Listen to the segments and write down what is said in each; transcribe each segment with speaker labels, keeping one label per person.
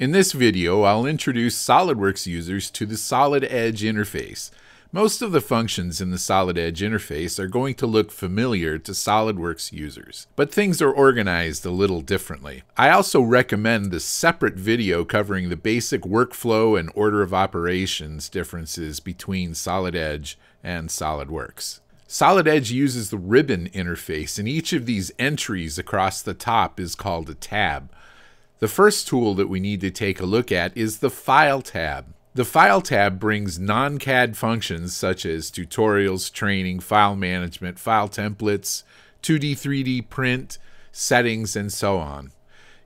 Speaker 1: In this video, I'll introduce SOLIDWORKS users to the Solid Edge interface. Most of the functions in the Solid Edge interface are going to look familiar to SOLIDWORKS users, but things are organized a little differently. I also recommend the separate video covering the basic workflow and order of operations differences between Solid Edge and SOLIDWORKS. Solid Edge uses the ribbon interface, and each of these entries across the top is called a tab. The first tool that we need to take a look at is the File tab. The File tab brings non CAD functions such as tutorials, training, file management, file templates, 2D, 3D print, settings, and so on.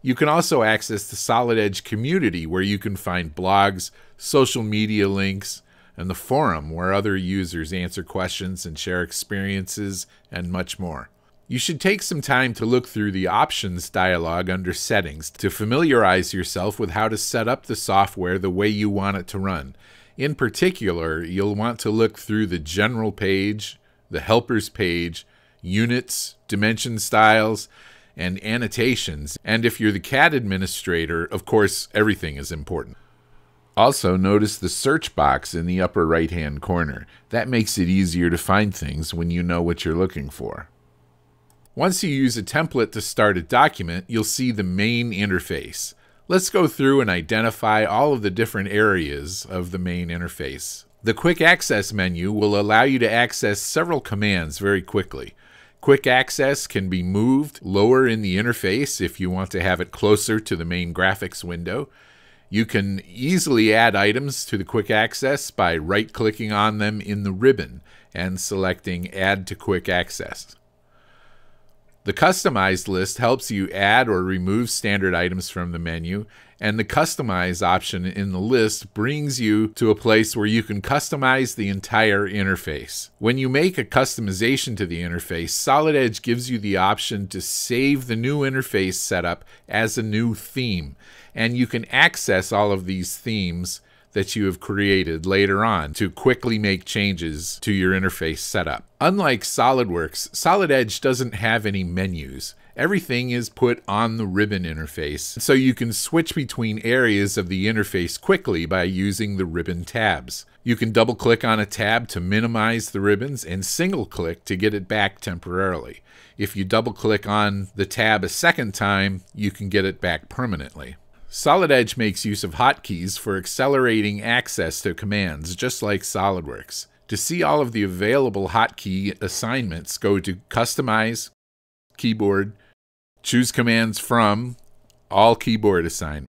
Speaker 1: You can also access the Solid Edge community where you can find blogs, social media links, and the forum where other users answer questions and share experiences, and much more. You should take some time to look through the options dialog under settings to familiarize yourself with how to set up the software the way you want it to run. In particular, you'll want to look through the general page, the helpers page, units, dimension styles, and annotations. And if you're the CAD administrator, of course, everything is important. Also, notice the search box in the upper right hand corner. That makes it easier to find things when you know what you're looking for. Once you use a template to start a document, you'll see the main interface. Let's go through and identify all of the different areas of the main interface. The Quick Access menu will allow you to access several commands very quickly. Quick Access can be moved lower in the interface if you want to have it closer to the main graphics window. You can easily add items to the Quick Access by right clicking on them in the ribbon and selecting Add to Quick Access. The customized list helps you add or remove standard items from the menu, and the customize option in the list brings you to a place where you can customize the entire interface. When you make a customization to the interface, Solid Edge gives you the option to save the new interface setup as a new theme, and you can access all of these themes that you have created later on to quickly make changes to your interface setup. Unlike SolidWorks, Solid Edge doesn't have any menus. Everything is put on the ribbon interface, so you can switch between areas of the interface quickly by using the ribbon tabs. You can double click on a tab to minimize the ribbons and single click to get it back temporarily. If you double click on the tab a second time, you can get it back permanently. Solid Edge makes use of hotkeys for accelerating access to commands, just like SolidWorks. To see all of the available hotkey assignments, go to Customize, Keyboard, choose commands from All Keyboard Assignments.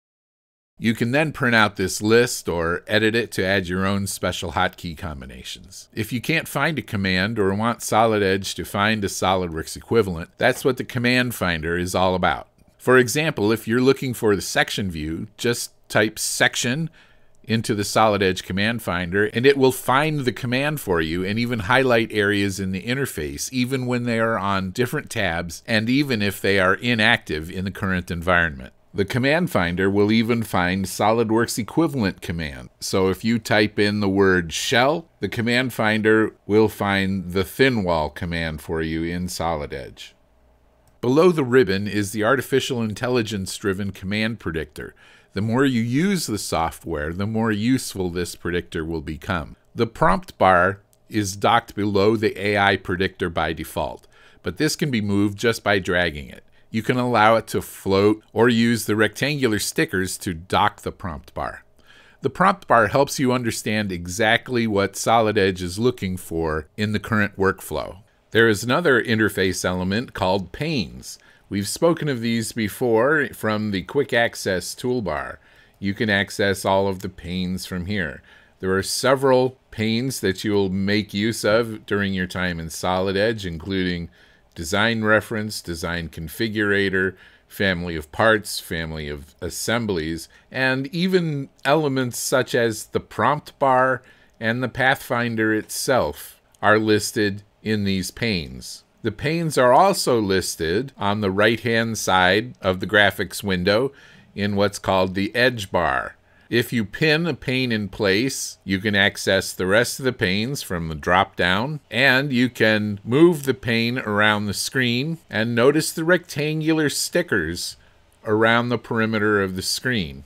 Speaker 1: You can then print out this list or edit it to add your own special hotkey combinations. If you can't find a command or want Solid Edge to find a SolidWorks equivalent, that's what the Command Finder is all about. For example, if you're looking for the section view, just type section into the Solid Edge command finder and it will find the command for you and even highlight areas in the interface even when they are on different tabs and even if they are inactive in the current environment. The command finder will even find SolidWorks equivalent command. So if you type in the word shell, the command finder will find the thin wall command for you in Solid Edge. Below the ribbon is the artificial intelligence driven command predictor. The more you use the software, the more useful this predictor will become. The prompt bar is docked below the AI predictor by default, but this can be moved just by dragging it. You can allow it to float or use the rectangular stickers to dock the prompt bar. The prompt bar helps you understand exactly what Solid Edge is looking for in the current workflow. There is another interface element called panes. We've spoken of these before from the quick access toolbar. You can access all of the panes from here. There are several panes that you'll make use of during your time in Solid Edge, including design reference, design configurator, family of parts, family of assemblies, and even elements such as the prompt bar and the Pathfinder itself are listed in these panes. The panes are also listed on the right hand side of the graphics window in what's called the edge bar. If you pin a pane in place, you can access the rest of the panes from the drop down, and you can move the pane around the screen and notice the rectangular stickers around the perimeter of the screen.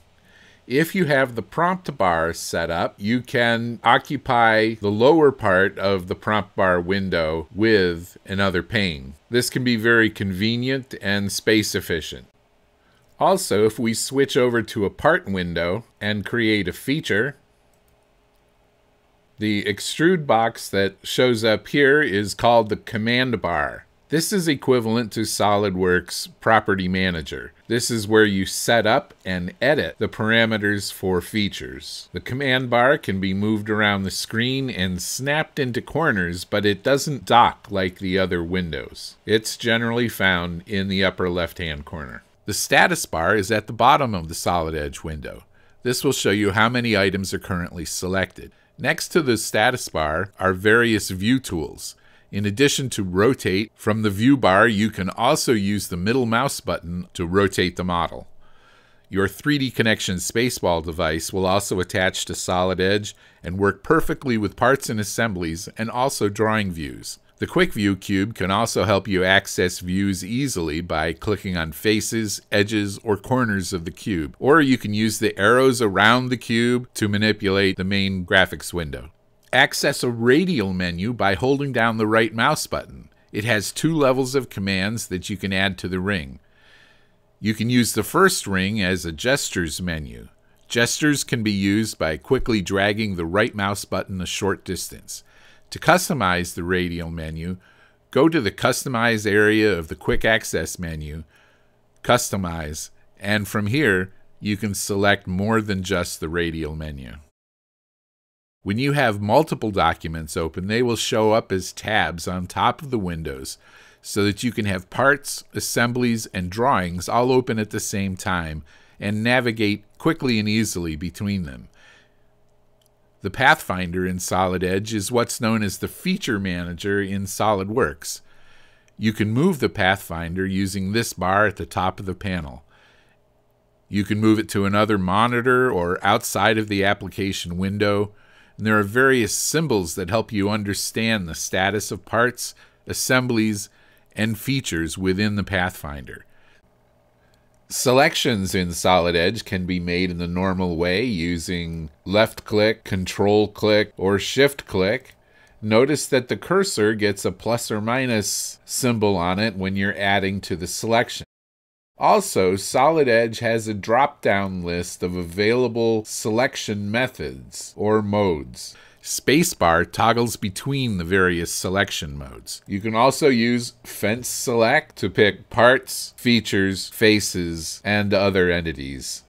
Speaker 1: If you have the prompt bar set up, you can occupy the lower part of the prompt bar window with another pane. This can be very convenient and space efficient. Also, if we switch over to a part window and create a feature, the extrude box that shows up here is called the command bar. This is equivalent to SOLIDWORKS Property Manager. This is where you set up and edit the parameters for features. The command bar can be moved around the screen and snapped into corners, but it doesn't dock like the other windows. It's generally found in the upper left-hand corner. The status bar is at the bottom of the Solid Edge window. This will show you how many items are currently selected. Next to the status bar are various view tools. In addition to rotate, from the view bar, you can also use the middle mouse button to rotate the model. Your 3Dconnexion Spaceball device will also attach to Solid Edge and work perfectly with parts and assemblies and also drawing views. The Quick View cube can also help you access views easily by clicking on faces, edges, or corners of the cube. Or you can use the arrows around the cube to manipulate the main graphics window. Access a radial menu by holding down the right mouse button. It has two levels of commands that you can add to the ring. You can use the first ring as a gestures menu. Gestures can be used by quickly dragging the right mouse button a short distance. To customize the radial menu, go to the Customize area of the Quick Access menu, Customize, and from here, you can select more than just the radial menu. When you have multiple documents open, they will show up as tabs on top of the windows so that you can have parts, assemblies, and drawings all open at the same time and navigate quickly and easily between them. The Pathfinder in Solid Edge is what's known as the Feature Manager in SolidWorks. You can move the Pathfinder using this bar at the top of the panel. You can move it to another monitor or outside of the application window and there are various symbols that help you understand the status of parts, assemblies, and features within the Pathfinder. Selections in Solid Edge can be made in the normal way using left click, control click, or shift click. Notice that the cursor gets a plus or minus symbol on it when you're adding to the selection. Also, Solid Edge has a drop down list of available selection methods or modes. Spacebar toggles between the various selection modes. You can also use Fence Select to pick parts, features, faces, and other entities.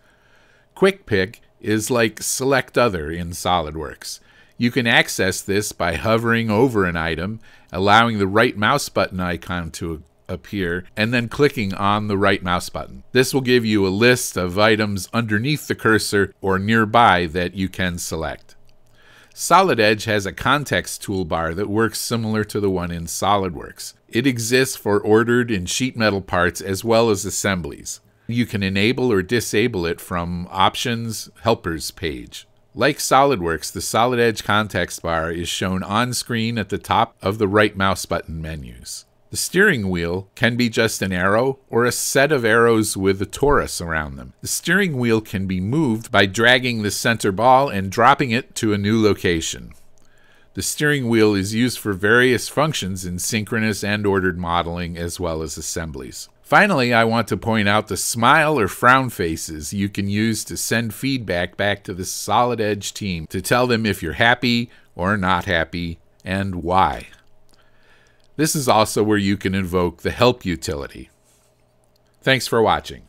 Speaker 1: Quick Pick is like Select Other in SOLIDWORKS. You can access this by hovering over an item, allowing the right mouse button icon to appear and then clicking on the right mouse button. This will give you a list of items underneath the cursor or nearby that you can select. Solid Edge has a context toolbar that works similar to the one in SolidWorks. It exists for ordered and sheet metal parts as well as assemblies. You can enable or disable it from Options Helpers page. Like SolidWorks, the Solid Edge context bar is shown on screen at the top of the right mouse button menus. The steering wheel can be just an arrow or a set of arrows with a torus around them. The steering wheel can be moved by dragging the center ball and dropping it to a new location. The steering wheel is used for various functions in synchronous and ordered modeling as well as assemblies. Finally, I want to point out the smile or frown faces you can use to send feedback back to the Solid Edge team to tell them if you're happy or not happy and why. This is also where you can invoke the help utility. Thanks for watching.